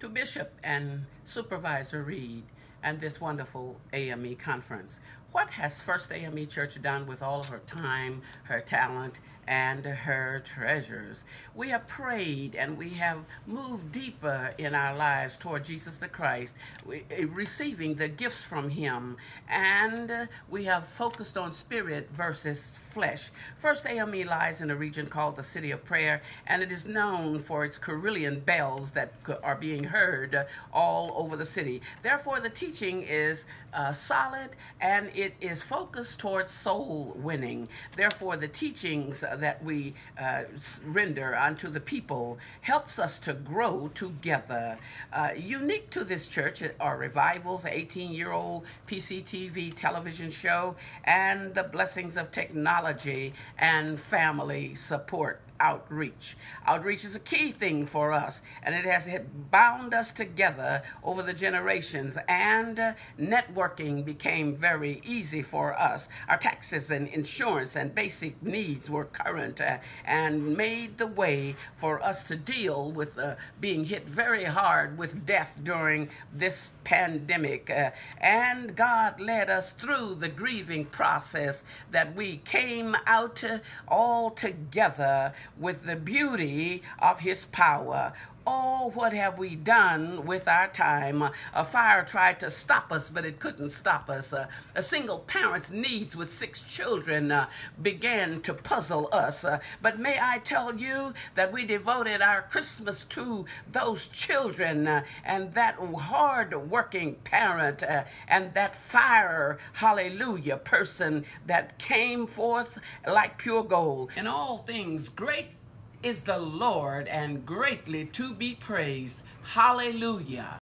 to Bishop and Supervisor Reid and this wonderful AME conference. What has First AME Church done with all of her time, her talent, and her treasures? We have prayed and we have moved deeper in our lives toward Jesus the Christ, eh, receiving the gifts from Him, and we have focused on spirit versus flesh. First AME lies in a region called the City of Prayer, and it is known for its carillon bells that are being heard all over the city. Therefore, the teaching is uh, solid and it is focused towards soul winning. Therefore, the teachings that we uh, render unto the people helps us to grow together. Uh, unique to this church are revivals, 18-year-old PCTV television show, and the blessings of technology and family support outreach. Outreach is a key thing for us, and it has bound us together over the generations, and networking became very easy for us. Our taxes and insurance and basic needs were current uh, and made the way for us to deal with uh, being hit very hard with death during this pandemic. Uh, and God led us through the grieving process that we came out uh, all together with the beauty of his power. Oh, what have we done with our time? A fire tried to stop us, but it couldn't stop us. A single parent's needs with six children uh, began to puzzle us. Uh, but may I tell you that we devoted our Christmas to those children uh, and that hard-working parent uh, and that fire, hallelujah, person that came forth like pure gold. In all things, great is the Lord and greatly to be praised. Hallelujah.